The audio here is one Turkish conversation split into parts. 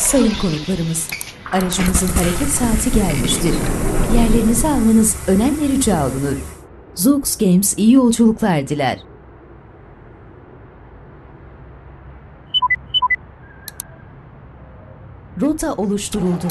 Sayın konuklarımız, aracımızın hareket saati gelmiştir. Yerlerinizi almanız önemli rica olunur. Zoox Games iyi yolculuklar diler. Rota oluşturuldu.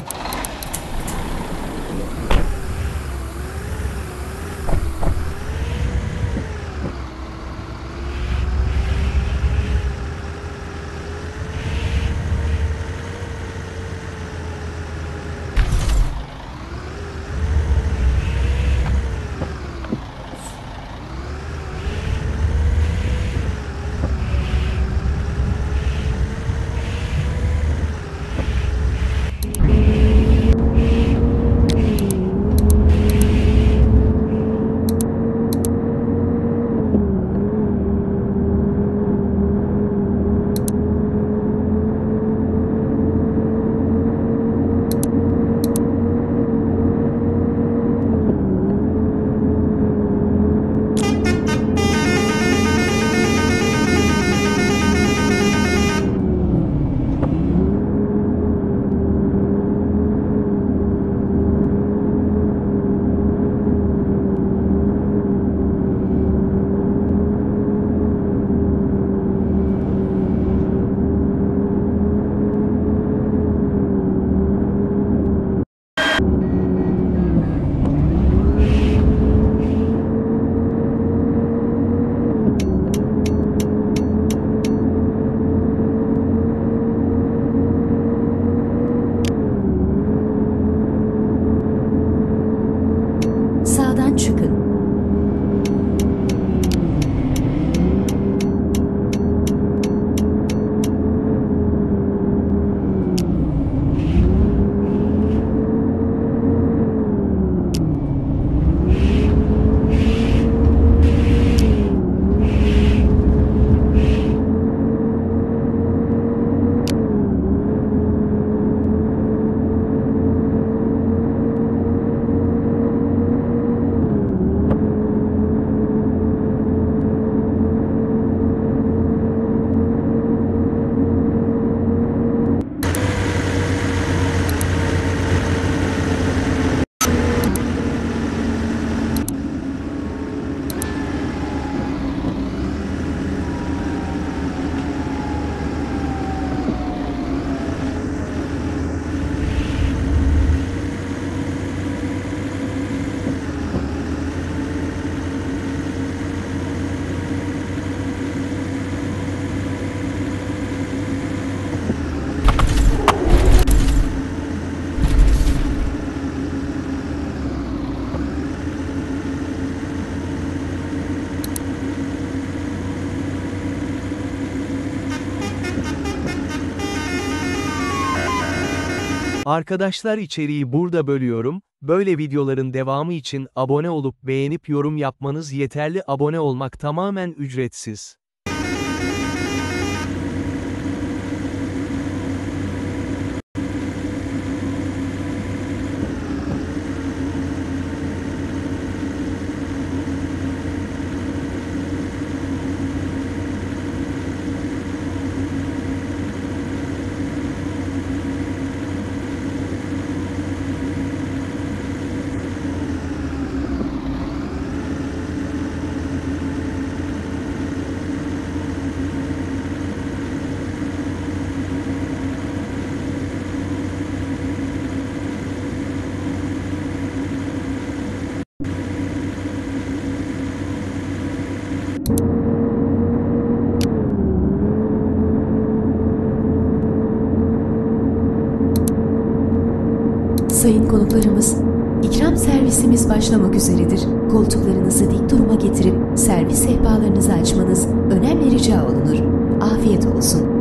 Arkadaşlar içeriği burada bölüyorum, böyle videoların devamı için abone olup beğenip yorum yapmanız yeterli abone olmak tamamen ücretsiz. Sayın konuklarımız, ikram servisimiz başlamak üzeredir. Koltuklarınızı dik duruma getirip servis sehpalarınızı açmanız önemli rica olunur. Afiyet olsun.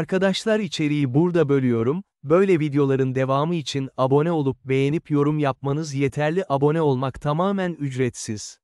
Arkadaşlar içeriği burada bölüyorum. Böyle videoların devamı için abone olup beğenip yorum yapmanız yeterli. Abone olmak tamamen ücretsiz.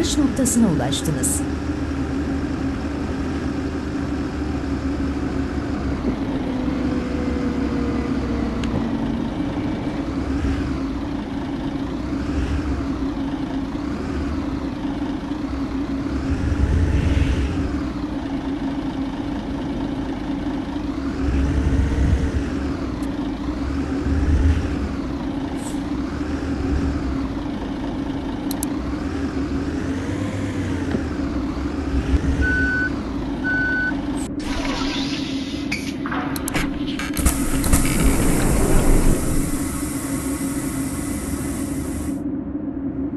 Varış noktasına ulaştınız.